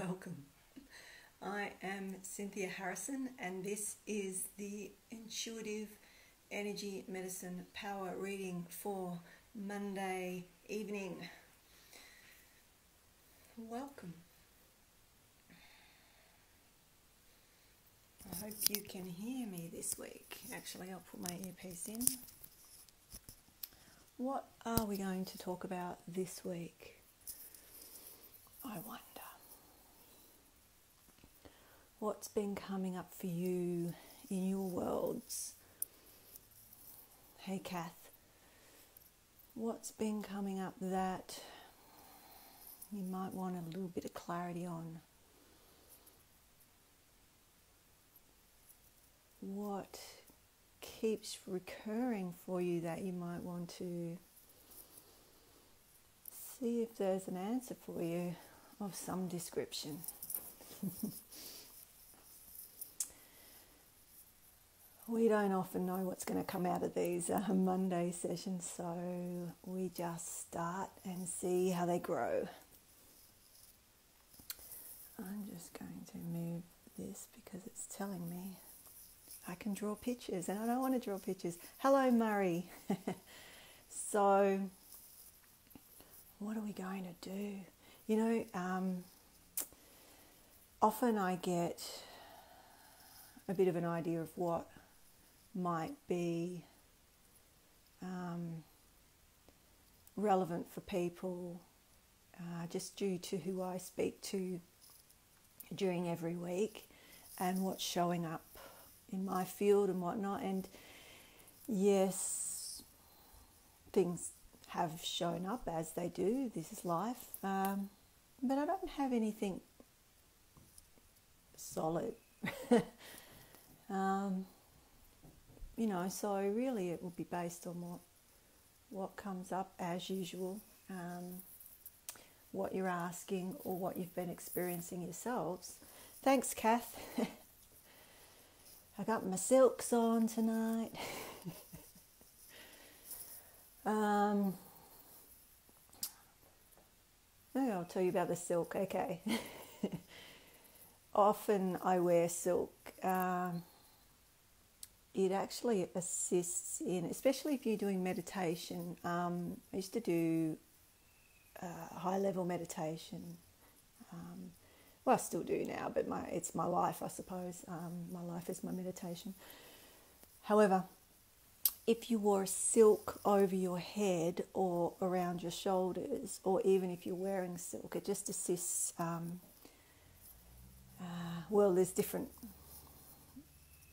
welcome. I am Cynthia Harrison, and this is the Intuitive Energy Medicine Power Reading for Monday evening. Welcome. I hope you can hear me this week. Actually, I'll put my earpiece in. What are we going to talk about this week? I wonder. What's been coming up for you in your worlds? Hey, Kath. What's been coming up that you might want a little bit of clarity on? What keeps recurring for you that you might want to see if there's an answer for you of some description. we don't often know what's going to come out of these uh, Monday sessions, so we just start and see how they grow. I'm just going to move this because it's telling me I can draw pictures and I don't want to draw pictures. Hello, Murray. so, what are we going to do? You know, um, often I get a bit of an idea of what might be um, relevant for people uh, just due to who I speak to during every week and what's showing up in my field and whatnot. And yes, things have shown up as they do. This is life. Um, but I don't have anything solid. um, you know, so really it will be based on what what comes up as usual, um, what you're asking or what you've been experiencing yourselves. Thanks, Kath. I got my silks on tonight. um, maybe I'll tell you about the silk. Okay. Often I wear silk. Um, it actually assists in, especially if you're doing meditation. Um, I used to do uh, high level meditation. Um, well, I still do now, but my, it's my life, I suppose. Um, my life is my meditation. However, if you wore silk over your head or around your shoulders, or even if you're wearing silk, it just assists. Um, uh, well, there's different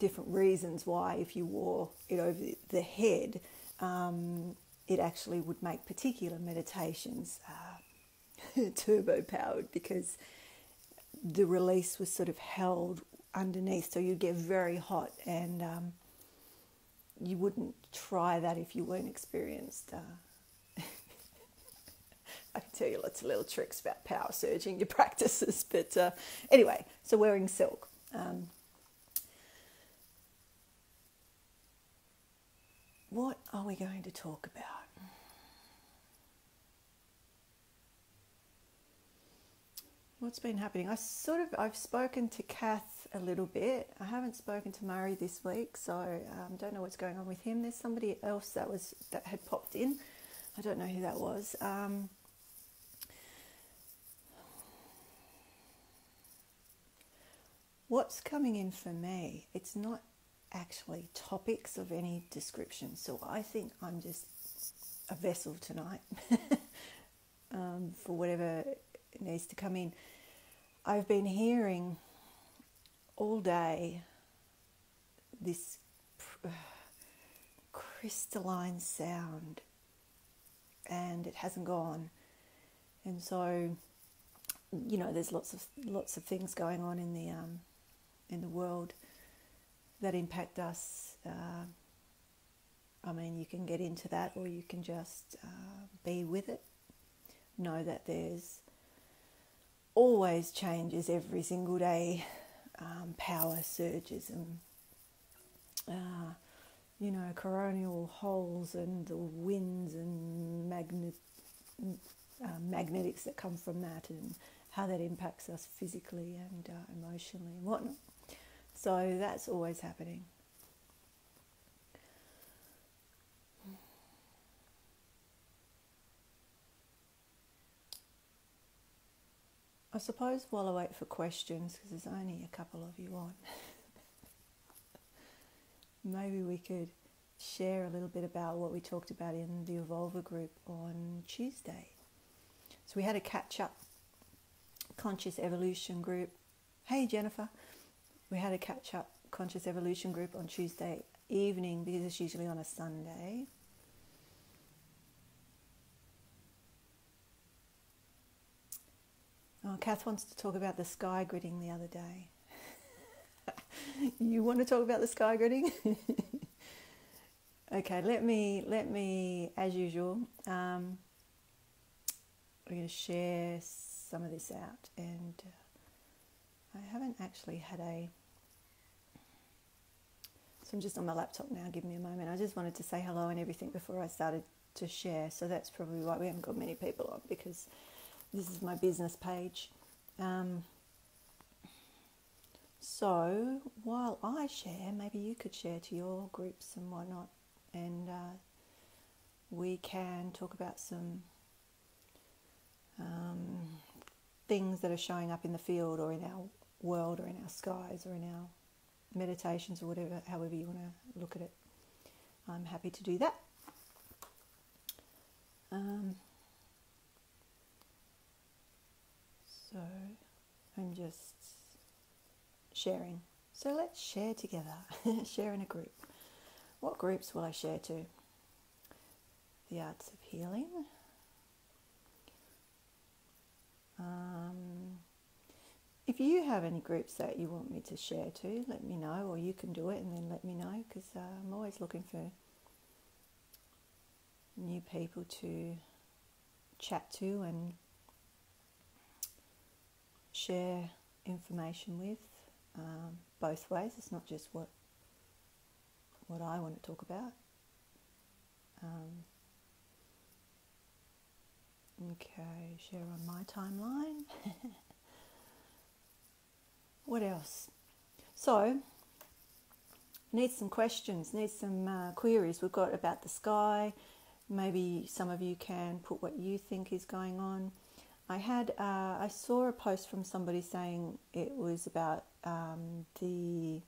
different reasons why if you wore it over the head, um, it actually would make particular meditations uh, turbo powered because the release was sort of held underneath, so you'd get very hot, and um, you wouldn't try that if you weren't experienced. Uh, I can tell you lots of little tricks about power surging your practices, but uh, anyway, so wearing silk. Um, what are we going to talk about? what's been happening? I sort of I've spoken to Kath a little bit. I haven't spoken to Murray this week, so um, don't know what's going on with him. There's somebody else that was that had popped in. I don't know who that was. Um, what's coming in for me? It's not actually topics of any description. So I think I'm just a vessel tonight um, for whatever needs to come in. I've been hearing all day this crystalline sound and it hasn't gone. And so, you know, there's lots of lots of things going on in the um, in the world that impact us. Uh, I mean, you can get into that, or you can just uh, be with it. Know that there's always changes every single day. Um, power surges and uh, you know coronal holes and the winds and uh, magnetics that come from that and how that impacts us physically and uh, emotionally and whatnot. So that's always happening. I suppose while I wait for questions, because there's only a couple of you on, maybe we could share a little bit about what we talked about in the Evolver group on Tuesday. So we had a catch up conscious evolution group. Hey Jennifer, we had a catch up conscious evolution group on Tuesday evening because it's usually on a Sunday. Oh, Kath wants to talk about the sky gridding the other day. you want to talk about the sky gridding? okay, let me let me, as usual, um, we're going to share some of this out, and uh, I haven't actually had a. So I'm just on my laptop now. Give me a moment. I just wanted to say hello and everything before I started to share. So that's probably why we haven't got many people on because this is my business page. Um, so while I share, maybe you could share to your groups and whatnot, and uh, we can talk about some um, things that are showing up in the field or in our world or in our skies or in our meditations or whatever, however you want to look at it. I'm happy to do that. Um, So I'm just sharing. So let's share together, share in a group. What groups will I share to? The Arts of Healing. Um, if you have any groups that you want me to share to, let me know, or you can do it and then let me know because uh, I'm always looking for new people to chat to and share information with um, both ways. It's not just what what I want to talk about. Um, okay, share on my timeline. what else? So, need some questions, need some uh, queries. We've got about the sky. Maybe some of you can put what you think is going on. I had uh, I saw a post from somebody saying it was about um, the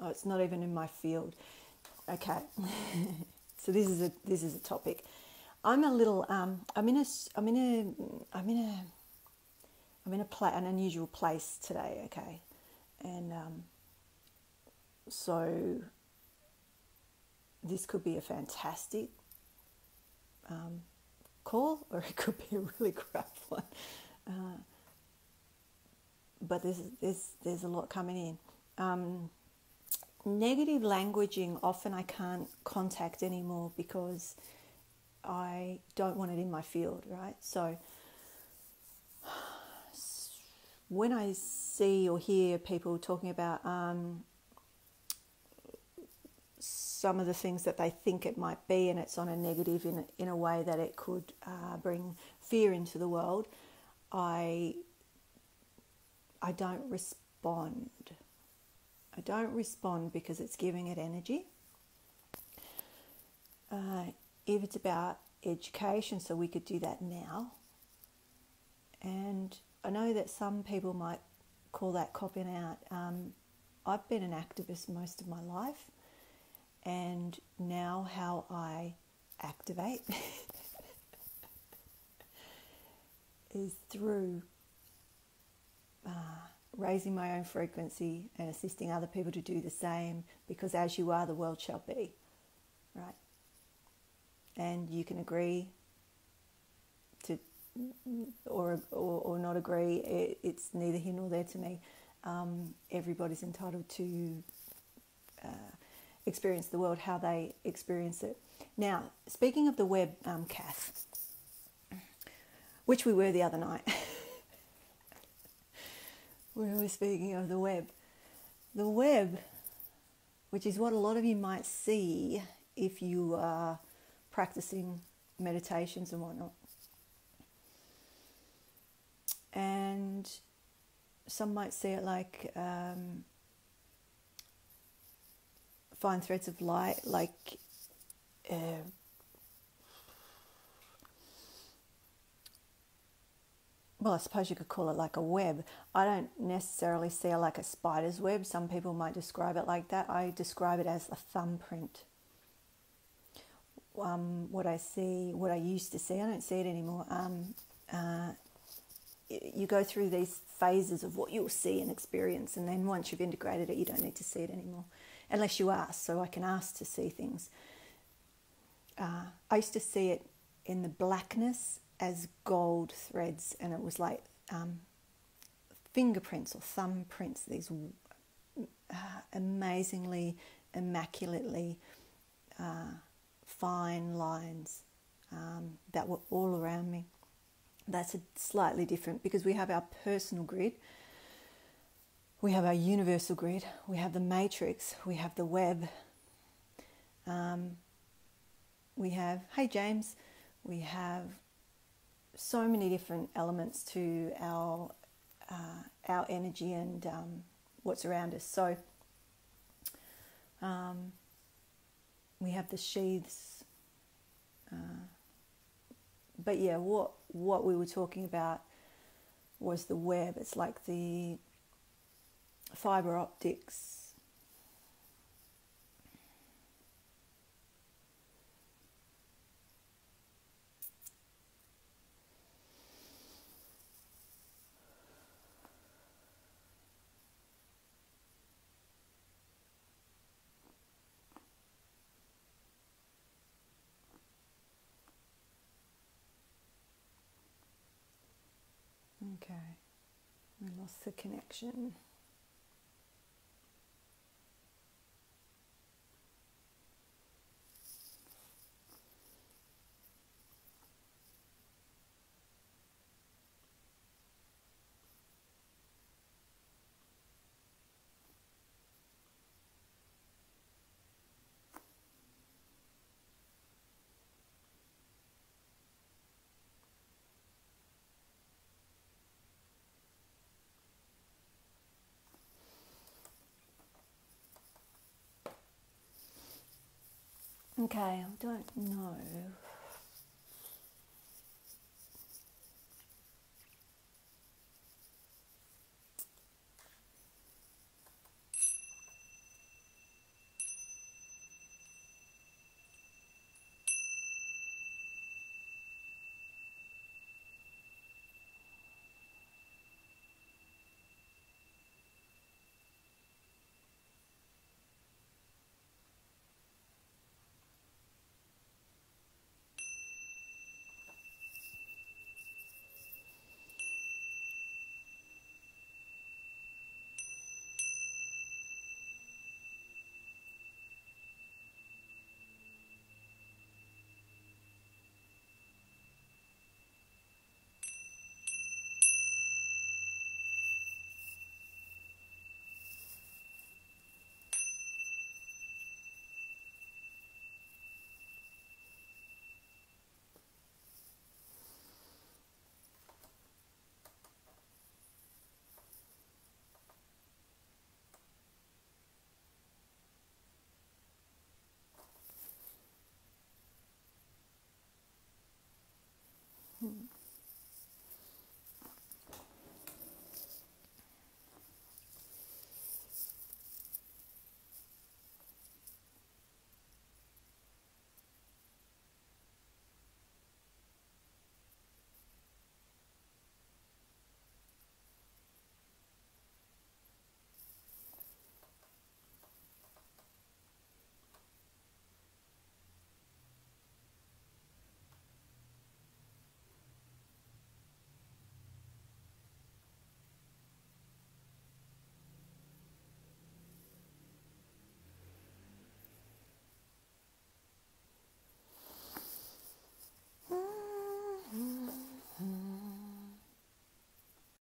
oh it's not even in my field. Okay, so this is a this is a topic. I'm a little um, I'm in a I'm in a I'm in a I'm in a pla- an unusual place today. Okay, and um, so this could be a fantastic um, call, or it could be a really crap one. Uh, but there's, there's, there's a lot coming in. Um, negative languaging, often I can't contact anymore because I don't want it in my field, right? So when I see or hear people talking about um, some of the things that they think it might be, and it's on a negative in in a way that it could uh, bring fear into the world, I I don't respond. I don't respond because it's giving it energy. Uh, if it's about education, so we could do that now. And I know that some people might call that copping out. Um, I've been an activist most of my life and now how I activate is through uh, raising my own frequency and assisting other people to do the same because as you are, the world shall be. Right? And you can agree to or, or, or not agree, it, it's neither here nor there to me. Um, everybody's entitled to. Uh, experience the world, how they experience it. Now, speaking of the web, um, Kath, which we were the other night, we were speaking of the web. The web, which is what a lot of you might see if you are practicing meditations and whatnot. And some might see it like um, fine threads of light, like uh, well, I suppose you could call it like a web. I don't necessarily see it like a spider's web. Some people might describe it like that. I describe it as a thumbprint. Um, what I see, what I used to see, I don't see it anymore. Um, uh, you go through these phases of what you'll see and experience, and then once you've integrated it, you don't need to see it anymore, unless you ask. So I can ask to see things. Uh, I used to see it in the blackness as gold threads, and it was like um, fingerprints or thumbprints, these uh, amazingly, immaculately uh, fine lines um, that were all around me. That's a slightly different because we have our personal grid, we have our universal grid, we have the matrix, we have the web. Um, we have, hey James, we have so many different elements to our uh, our energy and um, what's around us. So um, we have the sheaths, uh, but yeah, what what we were talking about was the web. It's like the fiber optics Okay, we lost the connection. Okay, I don't know